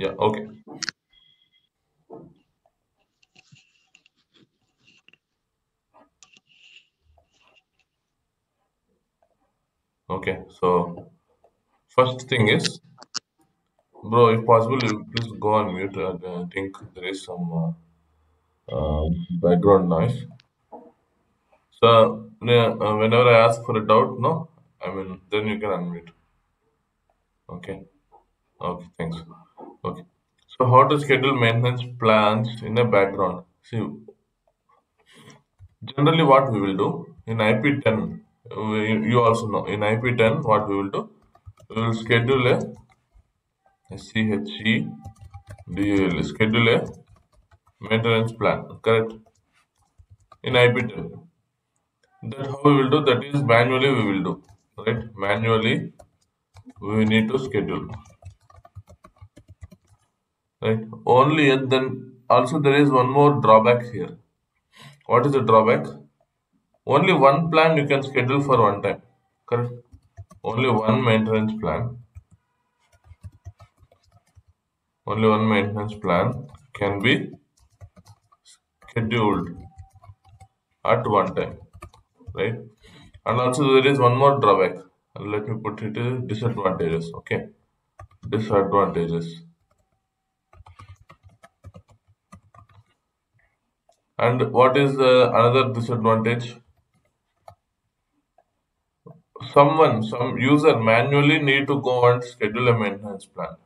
Yeah, okay. Okay, so first thing is, bro, if possible, you please go on mute. And, uh, I think there is some uh, uh, background noise. So, uh, whenever I ask for a doubt, no, I mean, then you can unmute. Okay, okay, thanks. Okay, so how to schedule maintenance plans in a background? See, generally what we will do in IP10, we, you also know in IP10 what we will do, we will schedule a CHE DUL, schedule a maintenance plan, correct? In IP10. That how we will do, that is manually we will do, right? Manually we need to schedule, right? Only and then also there is one more drawback here. What is the drawback? Only one plan you can schedule for one time, correct? Only one maintenance plan. Only one maintenance plan can be scheduled at one time, right? And also there is one more drawback. Let me put it disadvantages. Okay, disadvantages. And what is the another disadvantage? Someone, some user manually need to go and schedule a maintenance plan.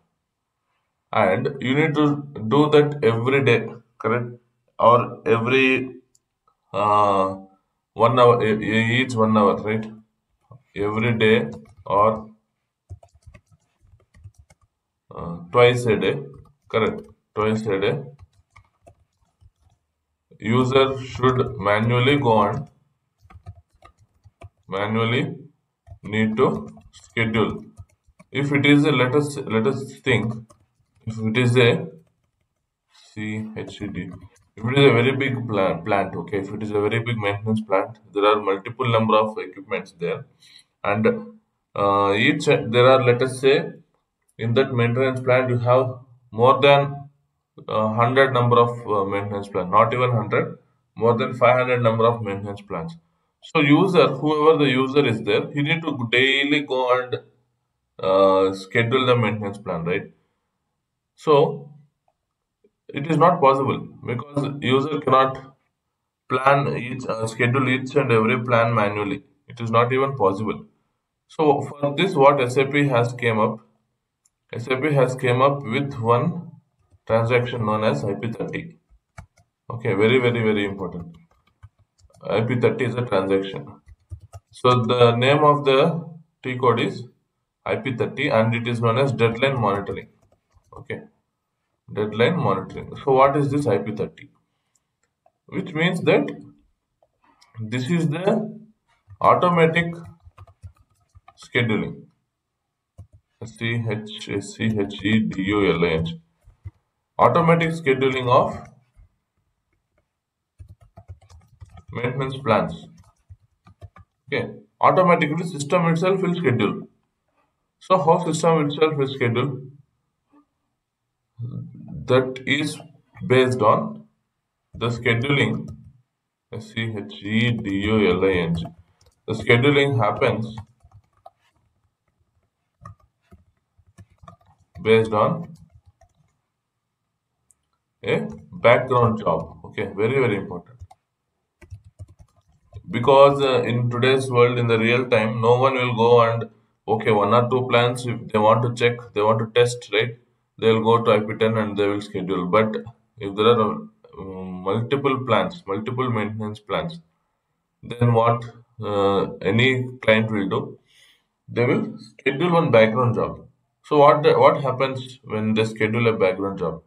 And you need to do that every day, correct? Or every uh, one hour, each one hour, right? Every day or uh, twice a day, correct? Twice a day. User should manually go on manually need to schedule. If it is a let us let us think if it is a if it is a very big plant, plant, okay, if it is a very big maintenance plant, there are multiple number of equipments there, and uh, each there are let us say in that maintenance plant you have more than 100 number of uh, maintenance plan, not even 100, more than 500 number of maintenance plans. So user, whoever the user is there, he need to daily go and uh, schedule the maintenance plan, right? So it is not possible because user cannot plan each uh, schedule each and every plan manually. It is not even possible. So for this, what SAP has came up, SAP has came up with one transaction known as IP30. Okay, very very very important. IP30 is a transaction. So the name of the T code is IP30 and it is known as deadline monitoring. Okay, deadline monitoring. So what is this IP30? Which means that this is the automatic scheduling. C H C H E D U L A N. Automatic scheduling of maintenance plans. Okay, automatically system itself will schedule. So how system itself will schedule? That is based on the scheduling. C H E D U L I N G. The scheduling happens based on a background job. Okay, very very important. Because uh, in today's world in the real time no one will go and okay one or two plans if they want to check they want to test right? They'll go to ip10 and they will schedule. But if there are um, multiple plans multiple maintenance plans then what uh, any client will do? They will schedule one background job. So what what happens when they schedule a background job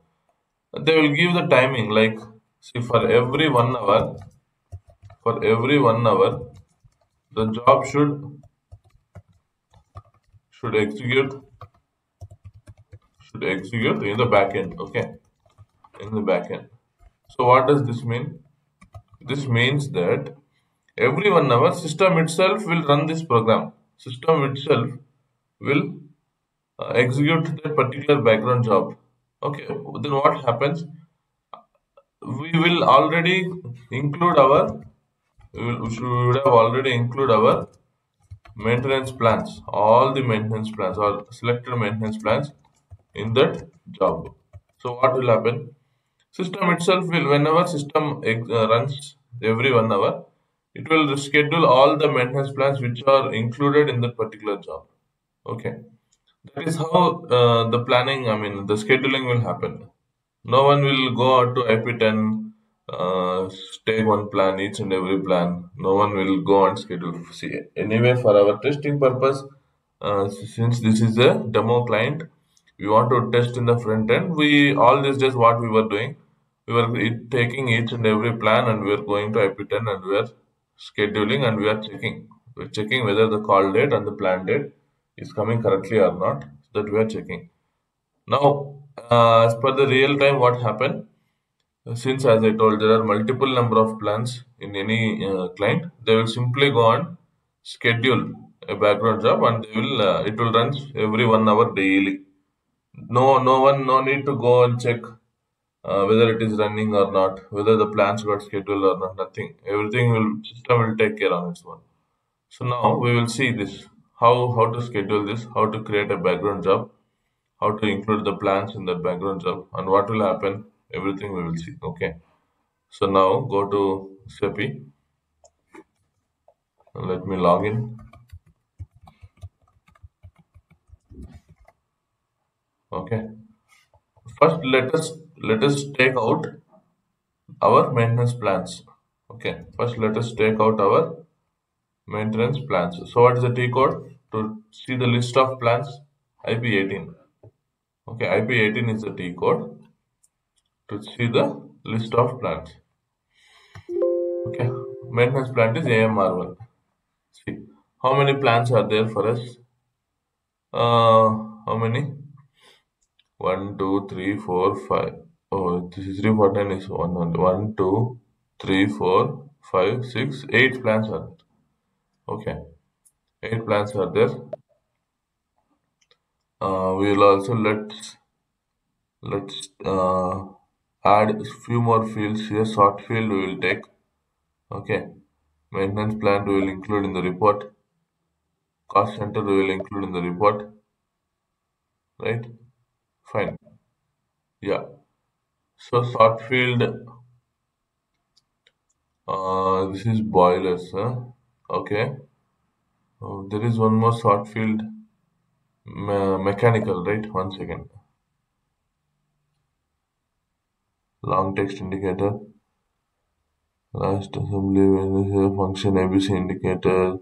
they will give the timing like see for every one hour for every one hour the job should should execute should execute in the backend okay? In the backend so what does this mean? This means that every one hour system itself will run this program. System itself will uh, execute that particular background job Okay, then what happens? We will already include our, we, will, we have already include our maintenance plans, all the maintenance plans or selected maintenance plans in that job. So what will happen? System itself will, whenever system uh, runs every one hour, it will schedule all the maintenance plans which are included in that particular job. Okay. That is how uh, the planning, I mean, the scheduling will happen. No one will go out to IP10, uh, take one plan, each and every plan. No one will go and schedule. See, anyway, for our testing purpose, uh, since this is a demo client, we want to test in the front end. We all this just what we were doing. We were taking each and every plan and we are going to IP10 and we are scheduling and we are checking. We're checking whether the call date and the plan date is coming correctly or not. That we are checking. Now, uh, as per the real time, what happened? Since, as I told, there are multiple number of plans in any uh, client, they will simply go on schedule a background job and they will uh, it will run every one hour daily. No, no one, no need to go and check uh, whether it is running or not, whether the plans got scheduled or not. Nothing. Everything will system will take care on its own. So now we will see this how how to schedule this, how to create a background job, how to include the plans in that background job, and what will happen. Everything we will see. Okay. So now go to SAPI. Let me log in. Okay. First, let us let us take out our maintenance plans. Okay. First, let us take out our maintenance plans. So, what is the T code? To see the list of plans, IP18. Okay, IP18 is the T code to see the list of plans. Okay, maintenance plan is AMR1. See, how many plans are there for us? Uh, how many? 1, 2, 3, 4, 5. Oh, this is 349 is 1, 1, 1, 2, 3, 4, 5, 6, 8 plans are there. Okay, 8 plans are there. Uh, we will also let's let's uh, add few more fields here. Sort field we will take. Okay, maintenance plan we will include in the report. Cost center we will include in the report. Right? Fine. Yeah. So sort field. Uh, this is boilers. Huh? Okay. Oh, there is one more short field. Me mechanical, right? One second. Long text indicator. Last assembly function ABC indicator.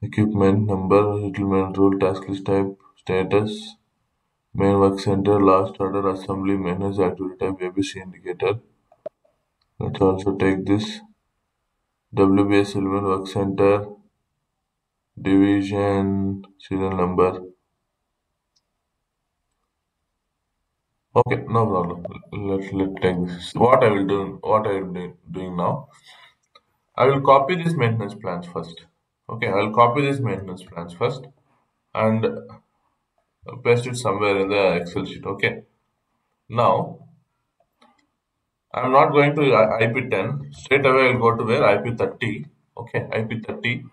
equipment number, settlement rule, task list type, status, main work center, last order, assembly, maintenance activity type, ABC indicator. Let's also take this WBS element work center, division, serial number. Okay, no problem. let's let take this. What I will do, what I will do doing now, I will copy these maintenance plans first. Okay, I'll copy these maintenance plans first and paste it somewhere in the Excel sheet. Okay. Now, I'm not going to IP10. Straight away, I'll go to where IP30. Okay, IP30.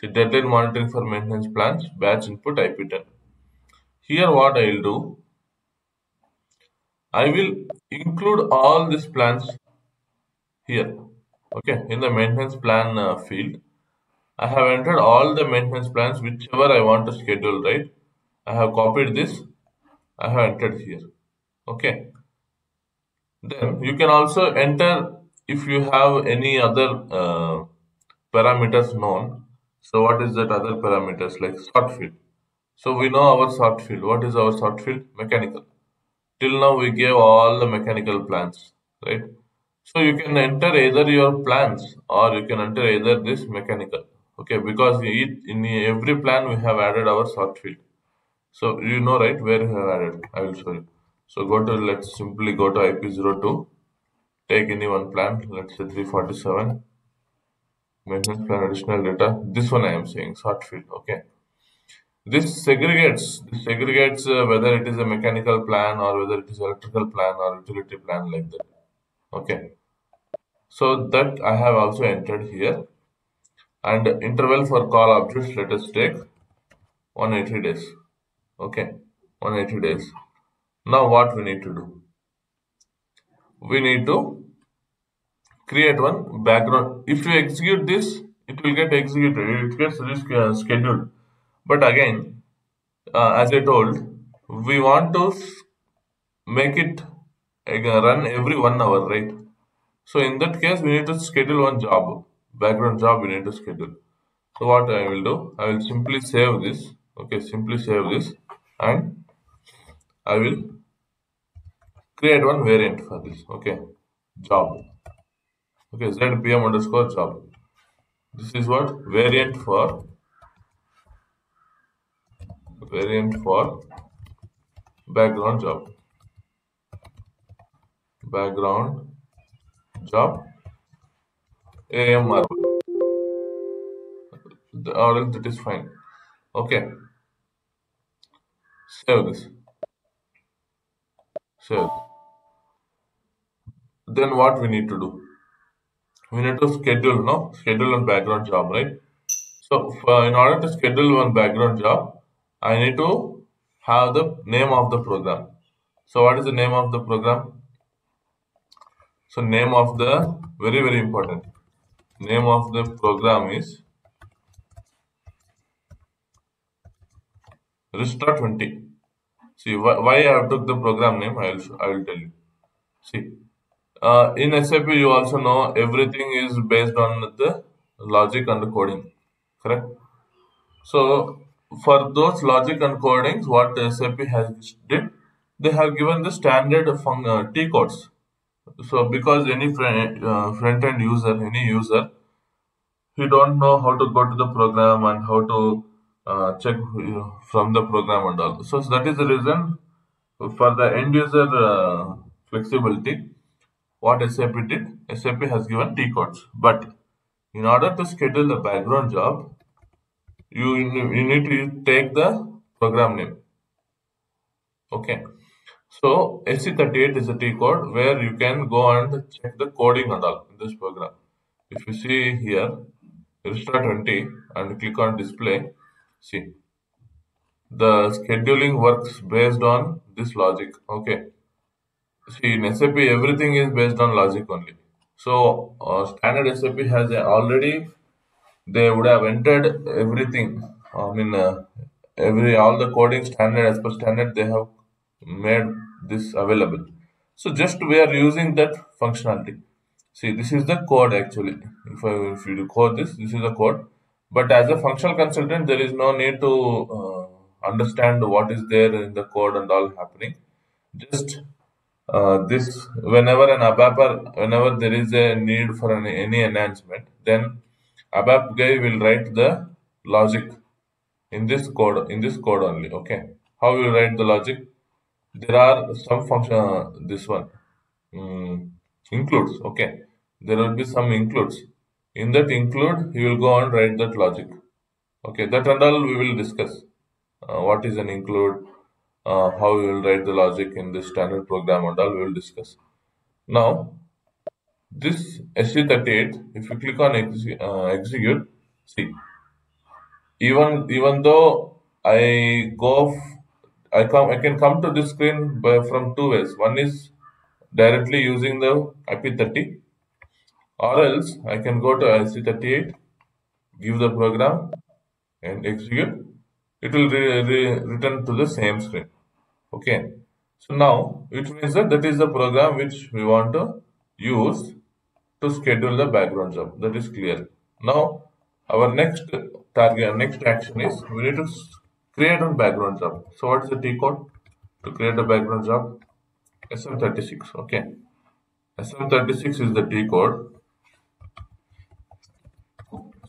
See, deadline monitoring for maintenance plans, batch input IP10. Here, what I'll do, I will include all these plans here. Okay, in the maintenance plan uh, field. I have entered all the maintenance plans whichever I want to schedule, right? I have copied this. I have entered here. Okay. Then you can also enter if you have any other uh, parameters known. So what is that other parameters like sort field? So we know our sort field. What is our sort field? Mechanical. Till now we gave all the mechanical plans, right? So you can enter either your plans or you can enter either this mechanical okay because in every plan we have added our sort field so you know right where we have added. I will show you. So go to let's simply go to ip02 take any one plan let's say 347 maintenance plan additional data. This one i am saying sort field okay? This segregates this segregates uh, whether it is a mechanical plan or whether it is electrical plan or utility plan like that okay? So that i have also entered here. And interval for call objects let us take 180 days okay 180 days. Now what we need to do? We need to create one background. If you execute this it will get executed. It gets scheduled but again uh, as i told we want to make it uh, run every one hour right? So in that case we need to schedule one job. Background job we need to schedule. So what i will do? I will simply save this. Okay simply save this and i will create one variant for this. Okay. Job. Okay zpm underscore job. This is what? Variant for variant for background job. Background job. Amr the order that is fine. Okay this save then what we need to do? We need to schedule no? Schedule one background job right? So in order to schedule one background job i need to have the name of the program. So what is the name of the program? So name of the very very important. Name of the program is Ristra 20 see why, why i have took the program name i will i will tell you see uh, in SAP, you also know everything is based on the logic and the coding, correct? So for those logic and codings, what SAP has did, they have given the standard fun- uh, T codes. So because any uh, front end user, any user, he don't know how to go to the program and how to uh, check from the program and all. So that is the reason for the end user uh, flexibility what SAP did, SAP has given T codes. But in order to schedule the background job, you, you need to take the program name. Okay. So SE38 is a T code where you can go and check the coding and all in this program. If you see here, Ristra 20 and click on display, see the scheduling works based on this logic. Okay See, in SAP, everything is based on logic only. So, uh, standard SAP has a already, they would have entered everything. I mean, uh, every all the coding standard as per standard, they have made this available. So, just we are using that functionality. See, this is the code actually. If I if you code this, this is the code. But as a functional consultant, there is no need to uh, understand what is there in the code and all happening. Just uh, this whenever an ABAP whenever there is a need for an, any enhancement, then ABAP guy will write the logic in this code in this code only. Okay, how you write the logic? There are some function. Uh, this one um, includes. Okay, there will be some includes. In that include, you will go and write that logic. Okay, that and all we will discuss. Uh, what is an include? uh, how we will write the logic in this standard program and all we will discuss. Now, this SE38, if you click on ex uh, execute, see, even even though I go, I come, I can come to this screen by, from two ways. One is directly using the IP30, or else I can go to SE38 give the program, and execute. It will re re return to the same screen. Okay. So now it means that that is the program which we want to use to schedule the background job. That is clear. Now our next target next action is we need to create a background job. So what is the t code to create a background job? Sm36 okay. Sm36 is the t code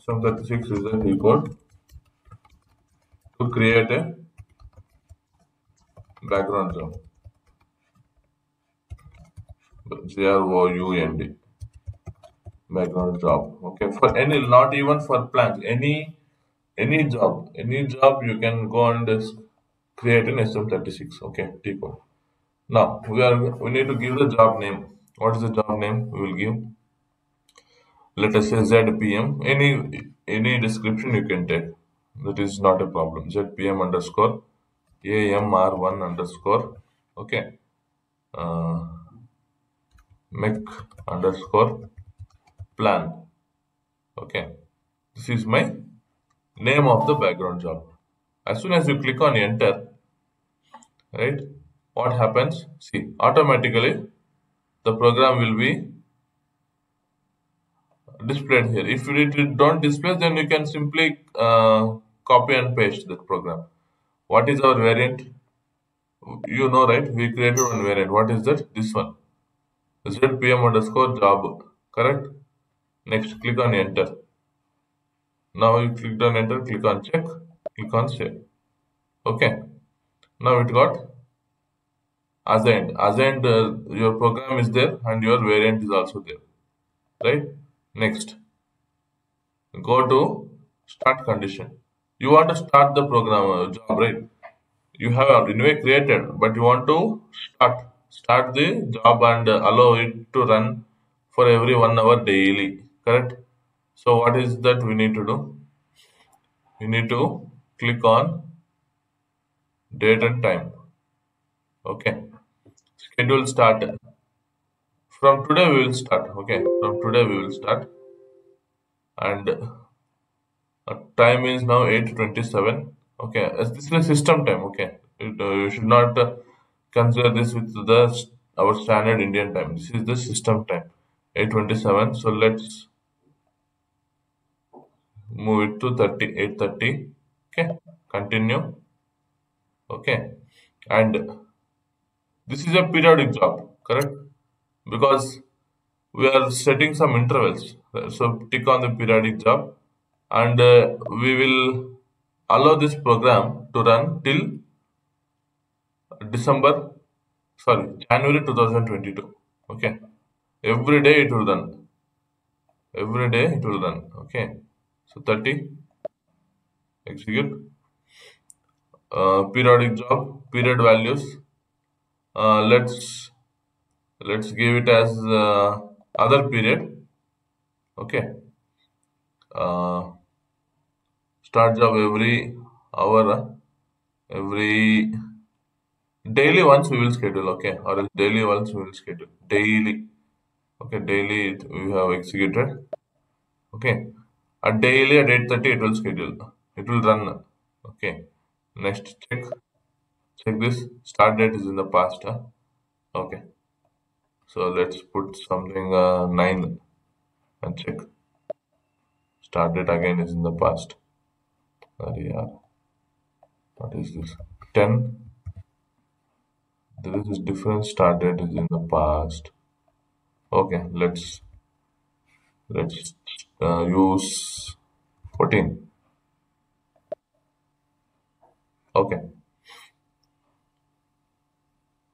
sm36 is the code to create a background job. G R O U N D background job. Okay, for any, not even for plants, any any job, any job you can go and create an SM36. Okay, T code. Now we are we need to give the job name. What is the job name? We will give. Let us say ZPM. Any any description you can take. That is not a problem. ZPM underscore AMR1 underscore. Okay. Uh, mech underscore plan. Okay. This is my name of the background job. As soon as you click on enter, right, what happens? See, automatically the program will be displayed here. If it don't display, then you can simply uh, copy and paste the program. What is our variant? You know, right? We created one variant. What is that? This one. ZPM underscore job. Correct? Next, click on enter. Now you click on enter, click on check, click on save. Okay. Now it got assigned. Assigned, uh, your program is there and your variant is also there. Right? Next. Go to start condition. You want to start the program uh, job, right? You have anyway created, but you want to start start the job and allow it to run for every one hour daily. Correct? So what is that we need to do? We need to click on date and time. Okay. Schedule start. From today we will start. Okay. From today we will start. And uh, time is now 8.27. Okay. As this is a system time. Okay. It, uh, you should not uh, consider this with the our standard Indian time. This is the system time. 8.27. So let's move it to 30 830 okay continue okay and this is a periodic job correct because we are setting some intervals. So tick on the periodic job. And uh, we will allow this program to run till december sorry january 2022 okay? Every day it will run. Every day it will run. Okay? So 30 execute. Uh, periodic job period values. Uh, let's let's give it as uh, other period. Okay. Uh, start job every hour every daily once we will schedule okay? Or daily once we will schedule. Daily. Okay daily we have executed. Okay. A daily at 8.30 it will schedule. It will run. Okay. Next check. Check this. Start date is in the past huh? okay so let's put something uh, 9 and check. Start date again is in the past. Yeah. what is this? 10 there is a different. Start date is in the past. Okay let's let's uh, use 14 okay.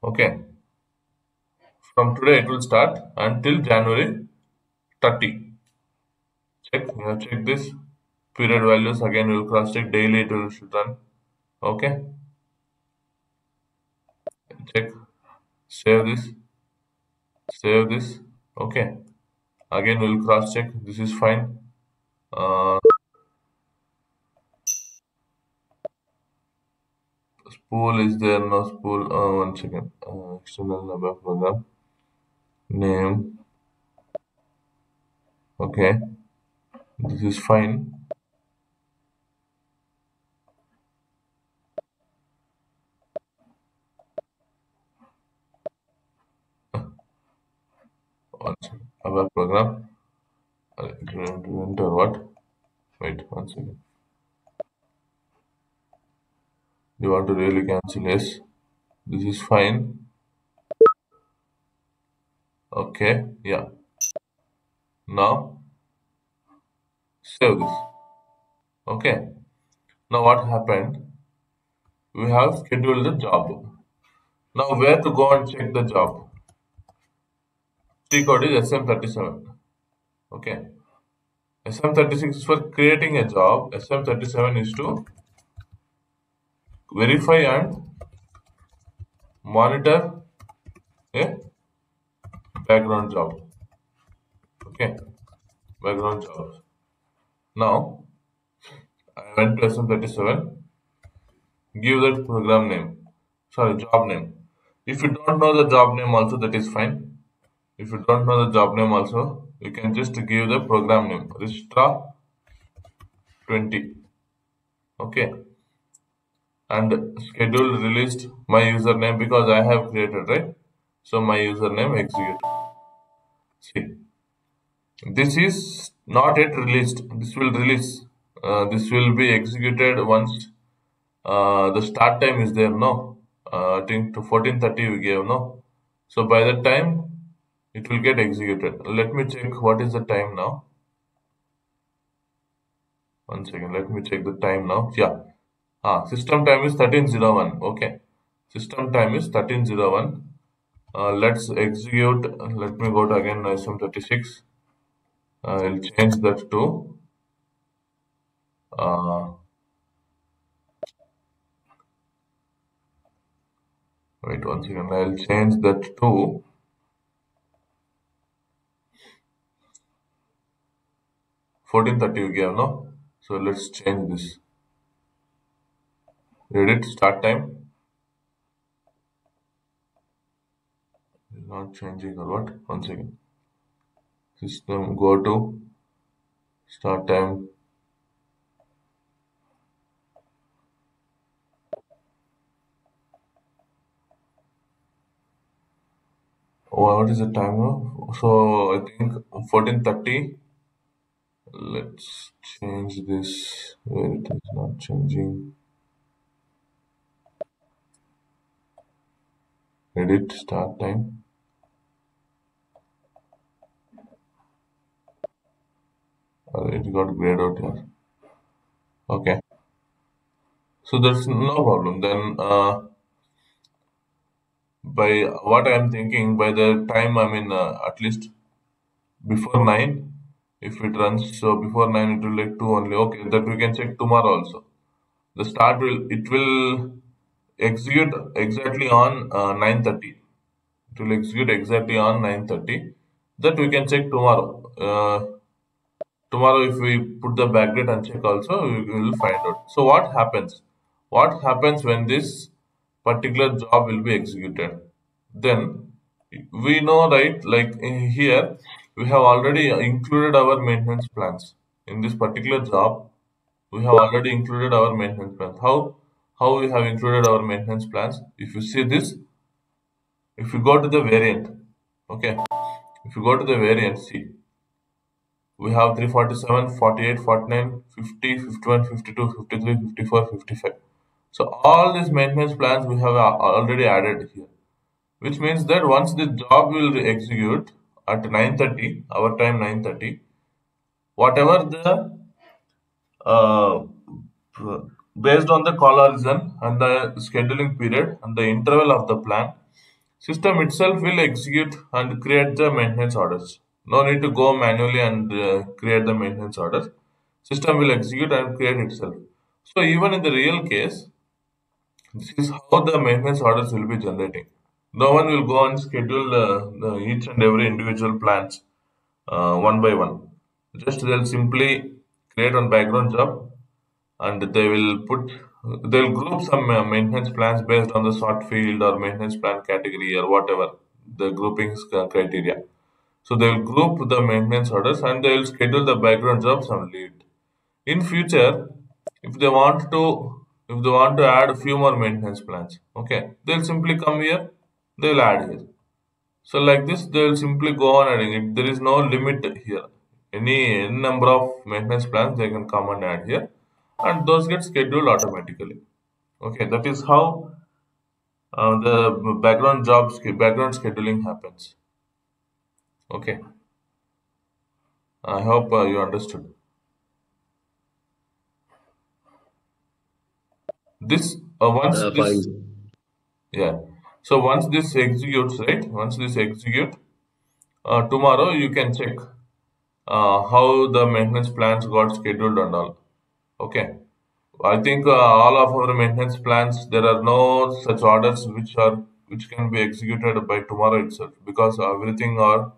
Okay from today it will start until January 30 check we have check this. Period values again we will cross check. Daily it will should run. Okay. Check. Save this. Save this. Okay. Again we'll cross check. This is fine. Uh, spool is there? No spool. Uh, one second. Uh, external number program name. Okay. This is fine. Our program. Enter what? Wait one second. You want to really cancel? Yes. This is fine okay yeah now save this okay now what happened we have scheduled the job now where to go and check the job T code is SM37. Okay. SM36 is for creating a job. SM37 is to verify and monitor a background job. Okay. Background job. Now, I went to SM37. Give that program name. Sorry, job name. If you don't know the job name also, that is fine. If you don't know the job name also, you can just give the program name. Ristra 20. Okay. And schedule released my username because I have created, right? So my username execute. See. This is not yet released. This will release. Uh, this will be executed once uh, the start time is there, no? Uh, I think to 14.30 we gave, no? So by that time it will get executed. Let me check what is the time now. One second, let me check the time now. Yeah. Ah, system time is 1301. Okay. System time is 1301. Uh, let's execute. Let me go to again SM36. Uh, I'll change that to uh, wait one second. I'll change that to fourteen thirty you gave no. So let's change this. Edit start time. Not changing or what? One second. System go to start time. Oh, what is the time now? So i think 1430 let's change this where it is not changing. Edit start time uh, it got grayed out here. Okay. So there's no problem. Then uh, by what i am thinking by the time i mean uh, at least before 9 if it runs so before 9 it will like 2 only. Okay that we can check tomorrow also. The start will it will execute exactly on uh, 9:30 it will execute exactly on 9:30 that we can check tomorrow. Uh, tomorrow if we put the backdate and check also we will find out. So what happens? What happens when this particular job will be executed? Then we know right like here we have already included our maintenance plans. In this particular job we have already included our maintenance plans. How how we have included our maintenance plans? If you see this if you go to the variant okay if you go to the variant see we have 347 48 49 50 51 52 53 54 55 so all these maintenance plans we have already added here which means that once the job will execute at 9.30 our time 9.30 whatever the uh, based on the call horizon and the scheduling period and the interval of the plan system itself will execute and create the maintenance orders no need to go manually and uh, create the maintenance orders system will execute and create itself. So even in the real case this is how the maintenance orders will be generating. No one will go and schedule uh, the each and every individual plans uh, one by one. Just they'll simply create one background job and they will put they'll group some uh, maintenance plans based on the sort field or maintenance plan category or whatever the groupings criteria so they will group the maintenance orders and they will schedule the background jobs and lead. In future if they want to if they want to add a few more maintenance plans okay they'll simply come here they'll add here. So like this they will simply go on adding. It there is no limit here any, any number of maintenance plans they can come and add here and those get scheduled automatically. Okay that is how uh, the background jobs background scheduling happens okay i hope uh, you understood this uh, once Uh, this fine. yeah so once this executes right once this execute uh, tomorrow you can check uh, how the maintenance plans got scheduled and all. Okay. I think uh, all of our maintenance plans, there are no such orders which are which can be executed by tomorrow itself because everything are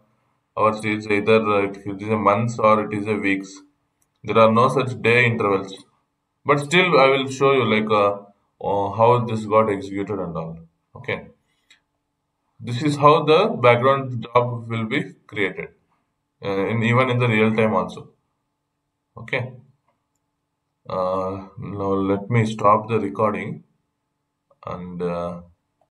ours is either uh, it is a months or it is a weeks. There are no such day intervals. But still, I will show you like uh, uh, how this got executed and all. Okay. This is how the background job will be created, uh, in even in the real time also. Okay. Uh, now let me stop the recording and uh,